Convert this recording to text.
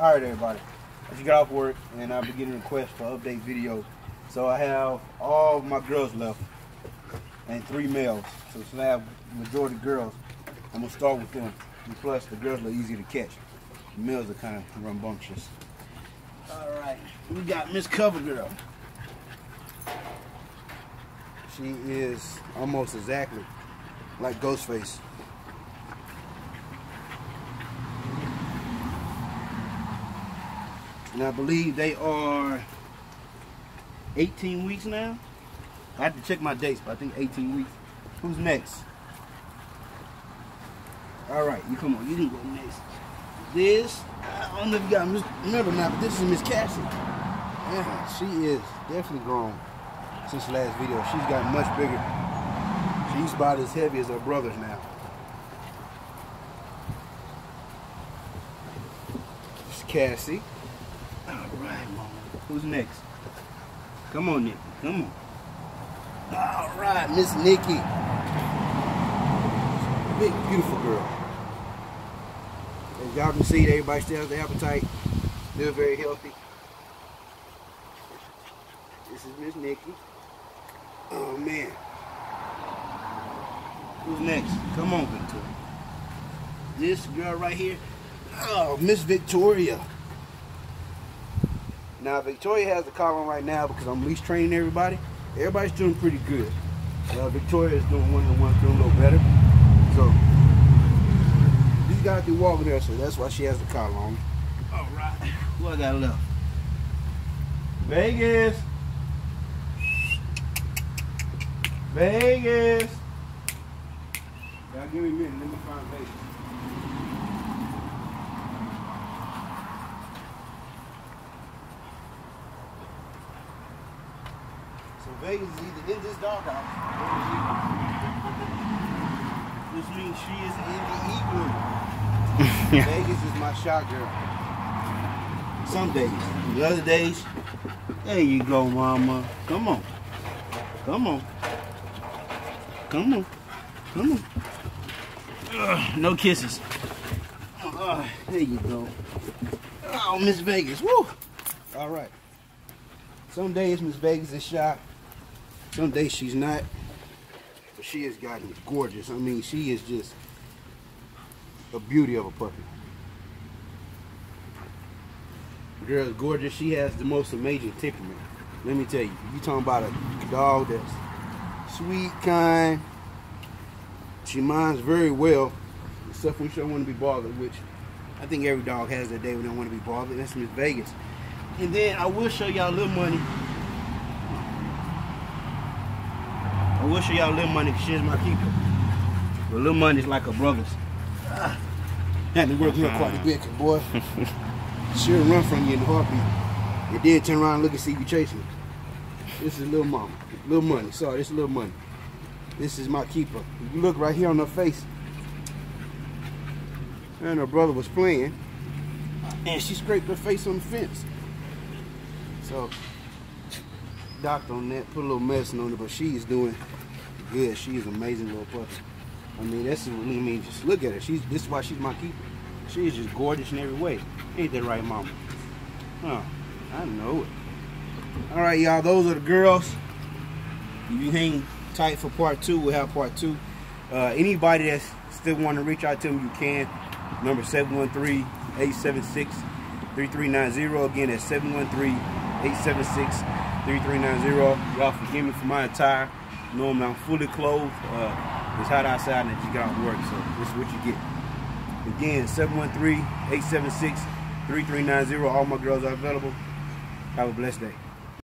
All right, everybody. I just got off work and I've been getting requests for update videos. So I have all my girls left and three males. So since I have majority girls, I'm gonna start with them. And plus, the girls are easy to catch. The males are kind of rambunctious. All right, we got Miss Cover Girl. She is almost exactly like Ghostface. And I believe they are 18 weeks now. I have to check my dates, but I think 18 weeks. Who's next? All right, you come on, you can go next. This, I don't know if you got Miss, remember now, but this is Miss Cassie. Yeah, she is definitely grown since last video. She's gotten much bigger. She's about as heavy as her brothers now. This is Cassie. All right, mama. Who's next? Come on, Nikki. Come on. All right, Miss Nikki. Big, beautiful girl. As y'all can see, everybody still has the appetite. Still very healthy. This is Miss Nikki. Oh, man. Who's next? Come on, Victoria. This girl right here. Oh, Miss Victoria. Now, Victoria has the collar on right now because I'm least training everybody. Everybody's doing pretty good. Uh, Victoria is doing one on one, doing a little better. So, these guys do walking there, so that's why she has the collar on. All right. What I got left? Vegas. Vegas. Y'all give me a minute. Let me find Vegas. So Vegas is either in this doghouse Which means she is in the igloo. Vegas is my shot girl. Some days. The other days, there you go, mama. Come on. Come on. Come on. Come on. Ugh, no kisses. Uh, there you go. Oh, Miss Vegas. Woo! All right. Some days Miss Vegas is shy. Some days she's not. But she has gotten gorgeous. I mean, she is just a beauty of a puppy. Girl gorgeous. She has the most amazing temperament. Let me tell you, you talking about a dog that's sweet, kind. She minds very well, when she don't want to be bothered, which I think every dog has that day when they don't want to be bothered. That's Miss Vegas. And then I will show y'all a little money. I will show y'all a little money because she's my keeper. But little money is like a brother's. Ah, had to work real quite a bit, boy. She'll run from you in a heartbeat. You did turn around and look and see you chasing. This is little mama. Little money. Sorry, this is little money. This is my keeper. If you look right here on her face. And her brother was playing. And she scraped her face on the fence. So, doctor on that, put a little medicine on it, but she's doing good. She is amazing little puppy. I mean, that's I mean, just look at her. She's this is why she's my keeper. She is just gorgeous in every way. Ain't that right, mama? Huh? I know it. All right, y'all. Those are the girls. You hang tight for part two, we'll have part two. Uh, anybody that's still want to reach out to me, you can. Number 713-876-3390. Again, that's 713-876-3390. Y'all forgive me for my attire. Normally I'm fully clothed. Uh, it's hot outside and you got off work, so this is what you get. Again, 713-876-3390. All my girls are available. Have a blessed day.